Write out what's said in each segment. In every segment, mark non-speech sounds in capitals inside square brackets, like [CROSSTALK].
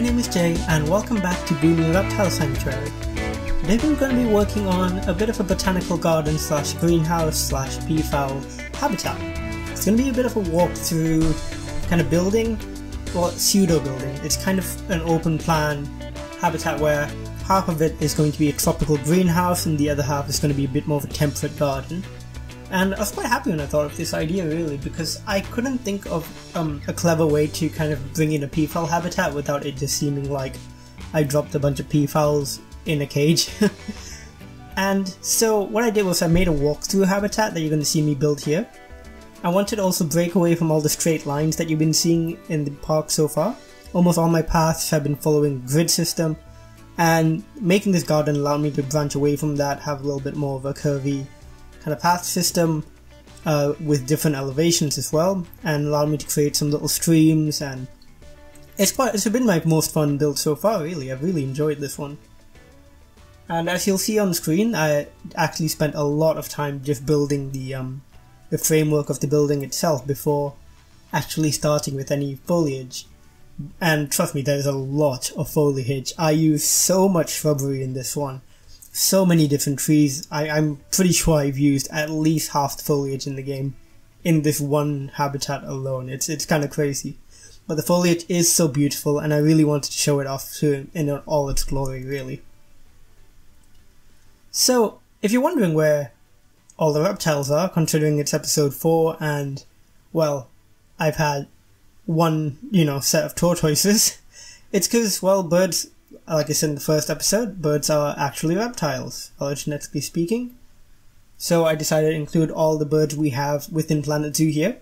name is Jay, and welcome back to Bumi Reptile Sanctuary. Today we're going to be working on a bit of a botanical garden slash greenhouse slash peafowl habitat. It's going to be a bit of a walkthrough kind of building, or pseudo building. It's kind of an open plan habitat where half of it is going to be a tropical greenhouse and the other half is going to be a bit more of a temperate garden. And I was quite happy when I thought of this idea really because I couldn't think of um, a clever way to kind of bring in a peafowl habitat without it just seeming like I dropped a bunch of peafowls in a cage. [LAUGHS] and so what I did was I made a walkthrough habitat that you're going to see me build here. I wanted to also break away from all the straight lines that you've been seeing in the park so far. Almost all my paths have been following grid system and making this garden allowed me to branch away from that, have a little bit more of a curvy kind of path system uh, with different elevations as well, and allowed me to create some little streams. And it's quite it's been my most fun build so far. Really, I've really enjoyed this one. And as you'll see on screen, I actually spent a lot of time just building the um, the framework of the building itself before actually starting with any foliage. And trust me, there's a lot of foliage. I use so much shrubbery in this one so many different trees. I, I'm pretty sure I've used at least half the foliage in the game in this one habitat alone. It's it's kind of crazy, but the foliage is so beautiful, and I really wanted to show it off to in all its glory, really. So, if you're wondering where all the reptiles are, considering it's episode four, and well, I've had one you know set of tortoises, [LAUGHS] it's because well, birds like I said in the first episode, birds are actually reptiles, phylogenetically speaking. So I decided to include all the birds we have within Planet Zoo here.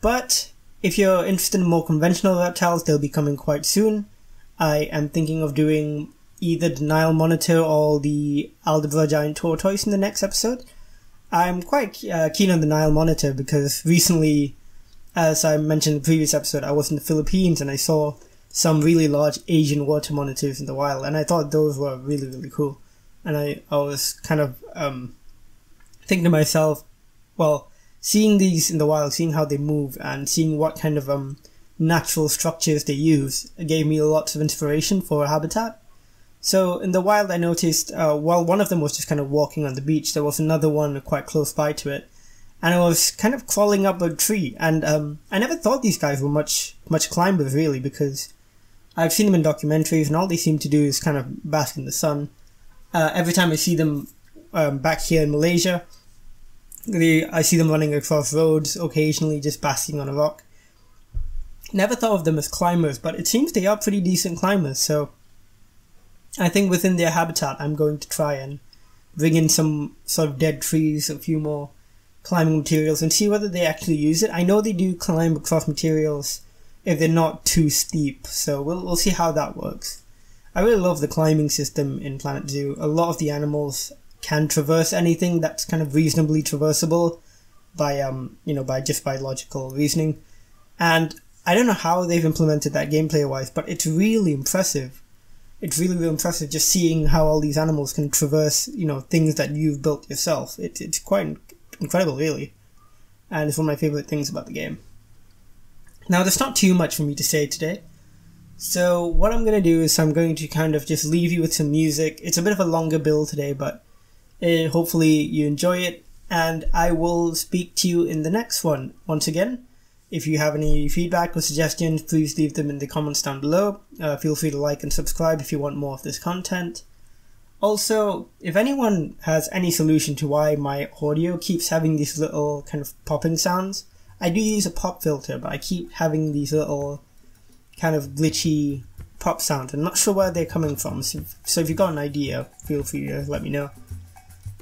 But if you're interested in more conventional reptiles, they'll be coming quite soon. I am thinking of doing either the Nile monitor or the Aldabra giant tortoise in the next episode. I'm quite uh, keen on the Nile monitor because recently, as I mentioned in the previous episode, I was in the Philippines and I saw some really large Asian water monitors in the wild, and I thought those were really really cool. And I I was kind of um, thinking to myself, well, seeing these in the wild, seeing how they move, and seeing what kind of um natural structures they use gave me lots of inspiration for habitat. So in the wild, I noticed uh, while one of them was just kind of walking on the beach, there was another one quite close by to it, and I was kind of crawling up a tree. And um, I never thought these guys were much much climbers really, because I've seen them in documentaries, and all they seem to do is kind of bask in the sun. Uh, every time I see them um, back here in Malaysia, they, I see them running across roads, occasionally just basking on a rock. Never thought of them as climbers, but it seems they are pretty decent climbers, so I think within their habitat, I'm going to try and bring in some sort of dead trees, a few more climbing materials, and see whether they actually use it. I know they do climb across materials if they're not too steep. So we'll, we'll see how that works. I really love the climbing system in Planet Zoo. A lot of the animals can traverse anything that's kind of reasonably traversable by um you know by just by logical reasoning. And I don't know how they've implemented that gameplay wise, but it's really impressive. It's really, really impressive just seeing how all these animals can traverse, you know, things that you've built yourself. It, it's quite incredible, really. And it's one of my favorite things about the game. Now, there's not too much for me to say today. So, what I'm going to do is I'm going to kind of just leave you with some music. It's a bit of a longer build today, but uh, hopefully you enjoy it. And I will speak to you in the next one. Once again, if you have any feedback or suggestions, please leave them in the comments down below. Uh, feel free to like and subscribe if you want more of this content. Also, if anyone has any solution to why my audio keeps having these little kind of popping sounds, I do use a pop filter, but I keep having these little kind of glitchy pop sounds. I'm not sure where they're coming from, so, so if you've got an idea, feel free to let me know.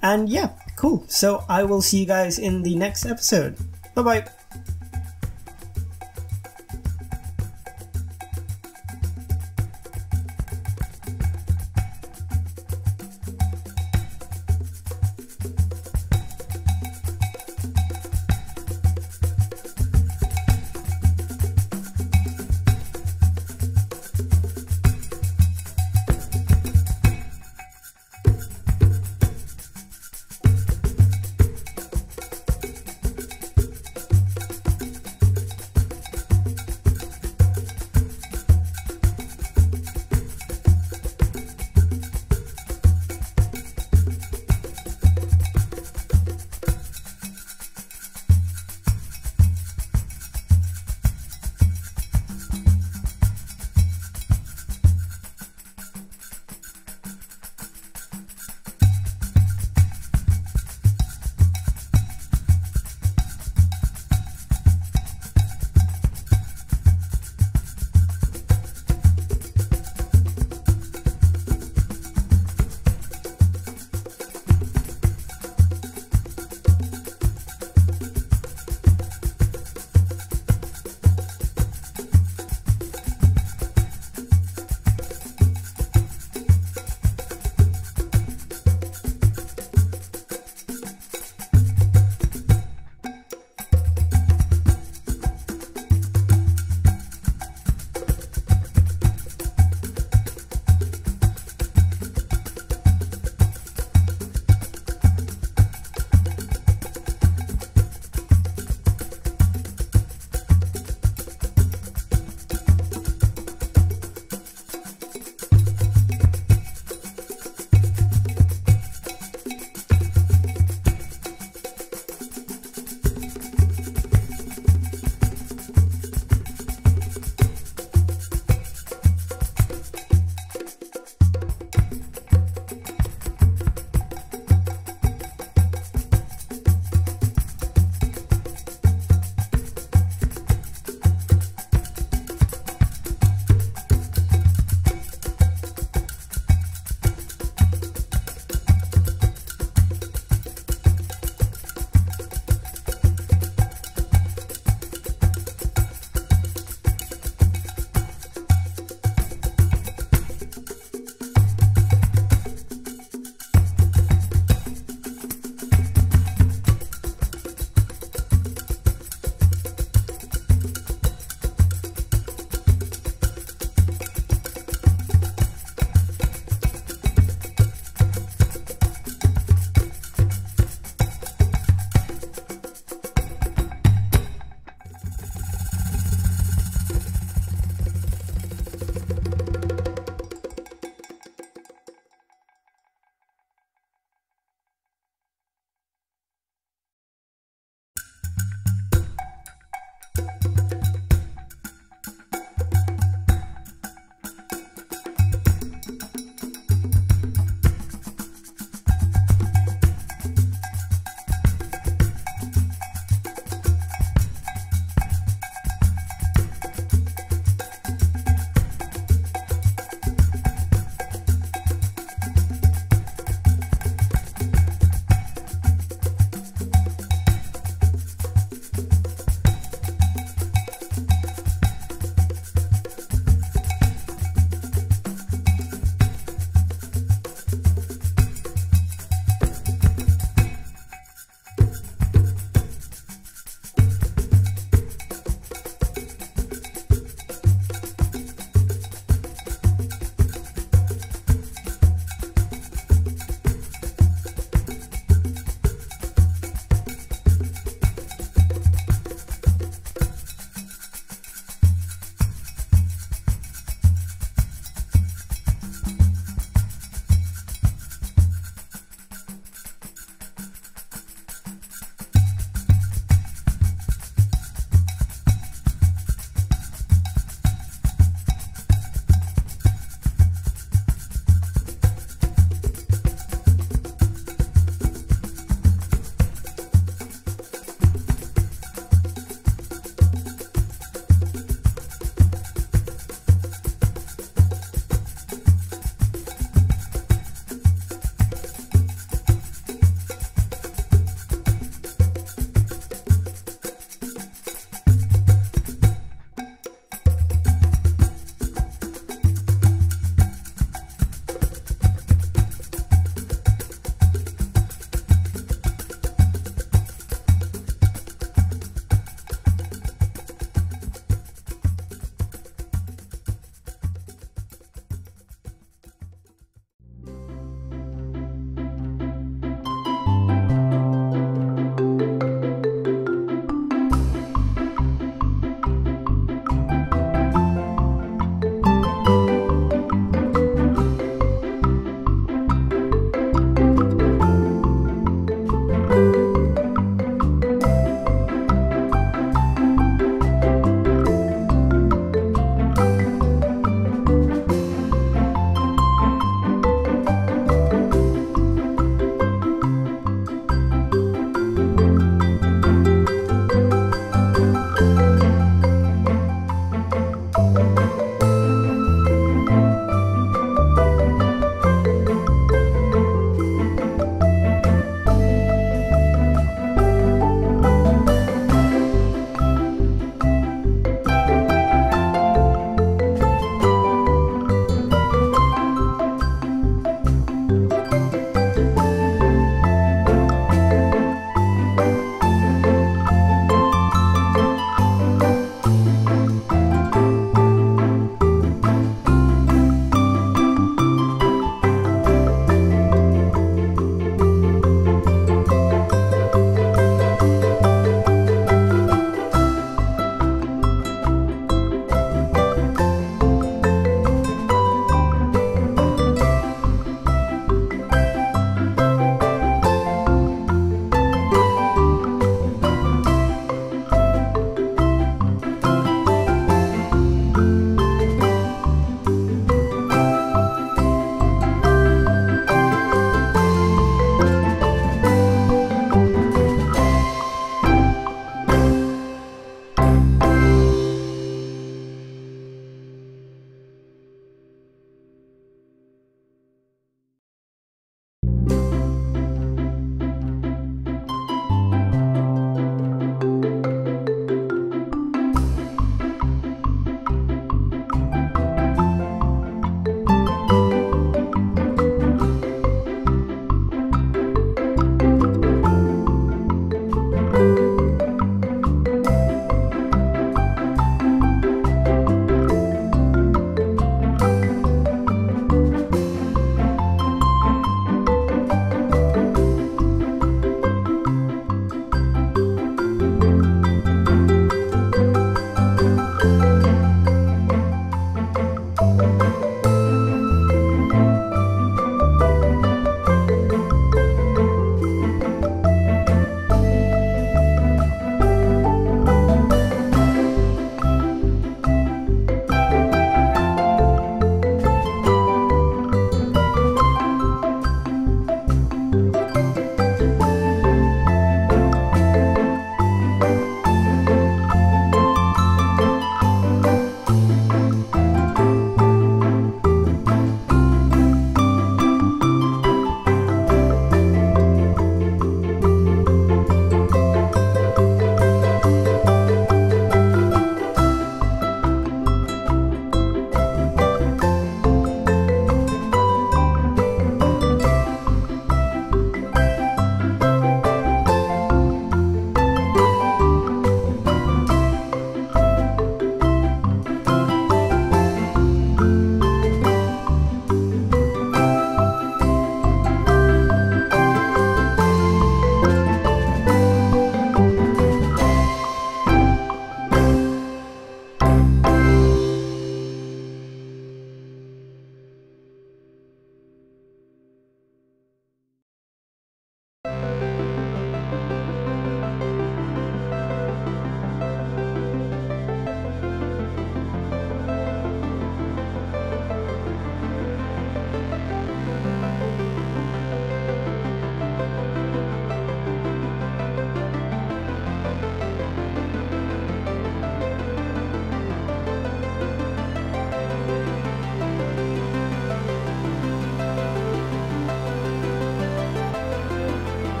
And yeah, cool. So I will see you guys in the next episode. Bye bye.